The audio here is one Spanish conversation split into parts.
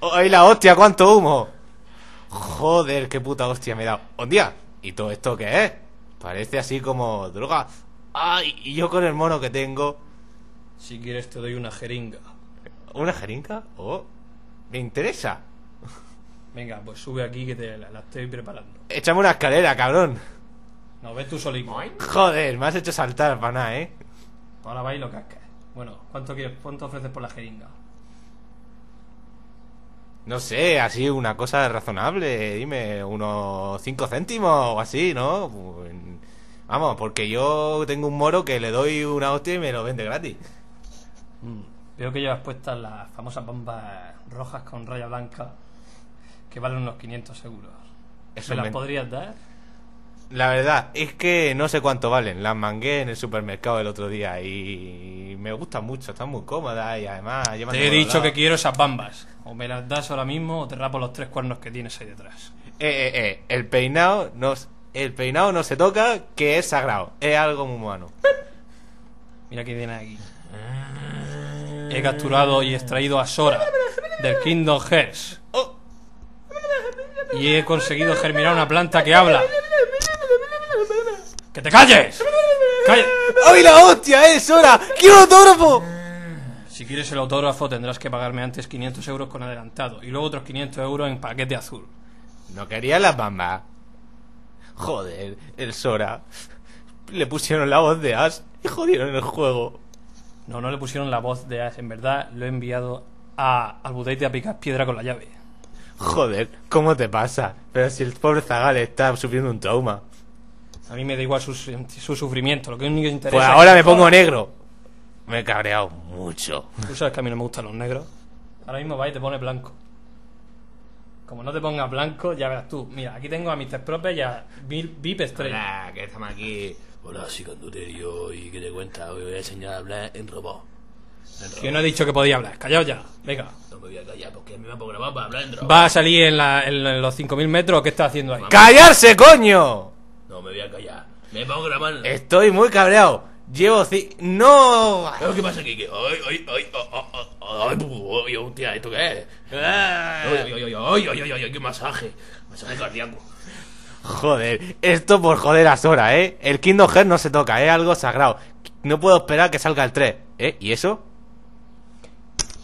¡Ay, la hostia! ¡Cuánto humo! Joder, qué puta hostia me he dado. ¡Hostia! ¿Y todo esto qué es? Parece así como droga. ¡Ay! Y yo con el mono que tengo. Si quieres te doy una jeringa. ¿Una jeringa? Oh, me interesa. Venga, pues sube aquí que te la, la estoy preparando. Échame una escalera, cabrón. No, ves tú solito. Joder, me has hecho saltar para nada, ¿eh? Ahora va y lo cascas. Bueno, ¿cuánto, quieres, ¿cuánto ofreces por la jeringa? No sé, así una cosa razonable. Dime, unos 5 céntimos o así, ¿no? Pues, Vamos, porque yo tengo un moro que le doy una hostia y me lo vende gratis. Mm, Veo que llevas puestas las famosas bombas rojas con raya blanca que valen unos 500 euros. Eso ¿Me las me- podrías dar? La verdad es que no sé cuánto valen. Las mangué en el supermercado el otro día y me gustan mucho, están muy cómodas y además llevan Te he dicho que quiero esas bambas. O me las das ahora mismo o te rapo los tres cuernos que tienes ahí detrás. Eh, eh, eh, el peinado no, el peinado no se toca, que es sagrado. Es algo muy humano. Mira que viene aquí. He capturado y extraído a Sora del Kingdom Hearts. Oh. Y he conseguido germinar una planta que habla. ¡Que te calles! ¡Ay, la hostia, es hora! ¡Quiero autógrafo! Si quieres el autógrafo tendrás que pagarme antes 500 euros con adelantado y luego otros 500 euros en paquete azul. No quería las bambas. Joder, el Sora. Le pusieron la voz de Ash y jodieron el juego. No, no le pusieron la voz de Ash. En verdad lo he enviado a, al budete a picar piedra con la llave. Joder, ¿cómo te pasa? Pero si el pobre Zagal está sufriendo un trauma. A mí me da igual su, su sufrimiento. Lo que único que interesa Pues es ahora que- me pongo negro. Me he cabreado mucho. Tú sabes que a mí no me gustan los negros. Ahora mismo va y te pone blanco. Como no te pongas blanco, ya verás tú. Mira, aquí tengo a Mr. Prope y a Vip Estrella. Hola, que estamos aquí. Hola, soy Canduterio y ¿qué te cuenta? Hoy voy a enseñar a hablar en robot. En robot. Que no he dicho que podía hablar. Callado ya. Venga. No me voy a callar porque a mí me han programado para hablar en robot. ¿Va a salir en, la- en- en los 5.000 metros o qué está haciendo ahí? ¡Callarse, coño! No me voy a callar. Me pongo a grabar. Estoy muy cabreado. Llevo. ¡No! Pero, ¿Qué pasa aquí? ¿Qué? ¡Ay, ay, ay! ¡Ay, ay, ay! ay, bu- ay, hostia! ¿Esto qué es? ¡Ay, ay, ay! ¡Ay, ay, ay! ay, ay, ¡Qué masaje! Masaje cardíaco. Joder, esto por joder a Sora, ¿eh? El Kingdom Hearts no se toca, es algo sagrado. No puedo esperar que salga el 3, ¿eh? ¿Y eso?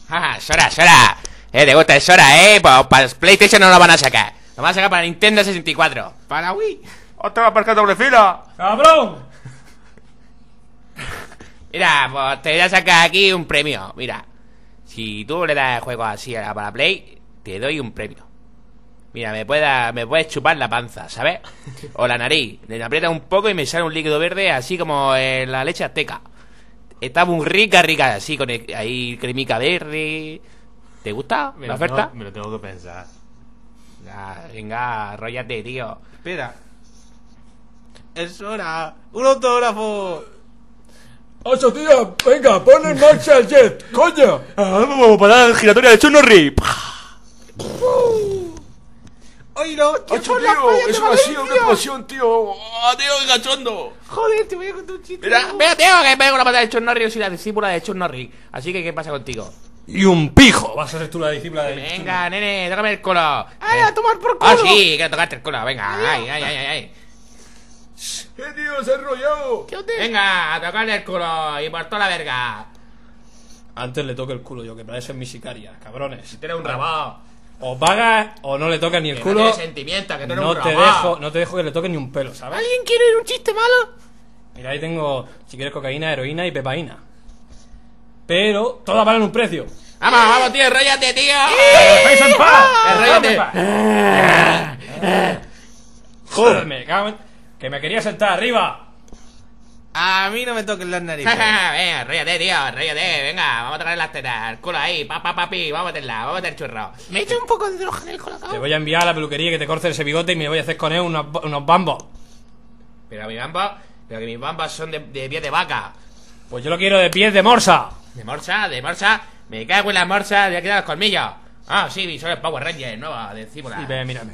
Ah, Sora, Sora. Eh, te gusta el Sora, eh. Pues para PlayStation no lo van a sacar. Lo van a sacar para Nintendo 64. Para Wii. ¡Otra aparca doble fila! ¡Cabrón! Mira, pues te voy a sacar aquí un premio. Mira. Si tú le das juego así a la para Play, te doy un premio. Mira, me puedes, me puedes chupar la panza, ¿sabes? O la nariz. Le aprietas un poco y me sale un líquido verde así como en la leche azteca. Está muy rica, rica, así con el- ahí cremica verde. ¿Te gusta la oferta? me lo tengo que pensar. Ah, venga, arróllate, tío. Espera. ¡Es Sora! ¡Un autógrafo! ¡Ocho, tío! ¡Venga, pon en marcha el jet! ¡Coño! Ah, ¡Vamos para la giratoria de Chonorri! ¡Ay, no! ¡Ocho, tío! ¡Es una pasión, una pasión, tío! ¡Ah, tío, qué cachondo! ¡Joder, te voy a contar un chiste! Mira, mira, tío, que pego la pata de Chon Norris y la discípula de Chon Norris. Así que, ¿qué pasa contigo? Y un pijo. Vas a ser tú la discípula de... Venga, nene, tócame el culo. ¡Ay, a tomar por culo! Ah, sí, quiero tocarte el culo, venga. Ay, ay, ay, ay, ay. ¡Eh, tío! ¡Se ha enrollado! Venga, a tocarle el culo y por toda la verga. Antes le toque el culo yo, que para eso es mi sicaria, cabrones. Tienes un rabado. O pagas o no le tocas ni el Que culo. no sentimiento, que tú eres No un te dejo, no te dejo que le toques ni un pelo, ¿sabes? ¿Alguien quiere ir un chiste malo? Mira, ahí tengo, si quieres cocaína, heroína y pepaína. Pero todas valen un precio. Vamos, vamos, tío, enróllate, tío. ¡Dejéis en paz! Enróllate. Joder, me cago en- Que me quería sentar arriba. A mí no me toquen las narices. venga, enróllate, tío, enróllate. Venga, vamos a tocarle las tetas. El culo ahí, pa, pa, papi. Vamos a meterla, vamos a meter churro. Me echo un poco de hidrógeno en el colacao. Te voy a enviar a la peluquería que te corte ese bigote y me voy a hacer con él unos, unos bambos. Pero mi bamba, pero que mis bambas son de, de pies de vaca. Pues yo lo quiero de pies de morsa. De morsa, de morsa. Me cago en la morsa, le voy a quitar los colmillos. Ah, sí, el Power Ranger, nueva, de encima. Y ve, mírame.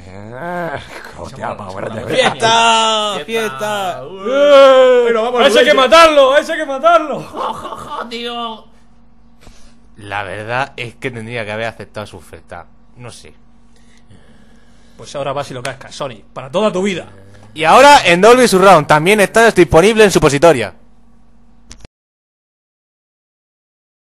¡Fiesta! ¡Fiesta! ¡A ese hay que matarlo! ¡A ese hay que matarlo! tío. La verdad es que tendría que haber aceptado su oferta. No sé. Pues ahora vas y lo cascas, Sony. Para toda tu vida. Y ahora en Dolby Surround también está disponible en supositoria.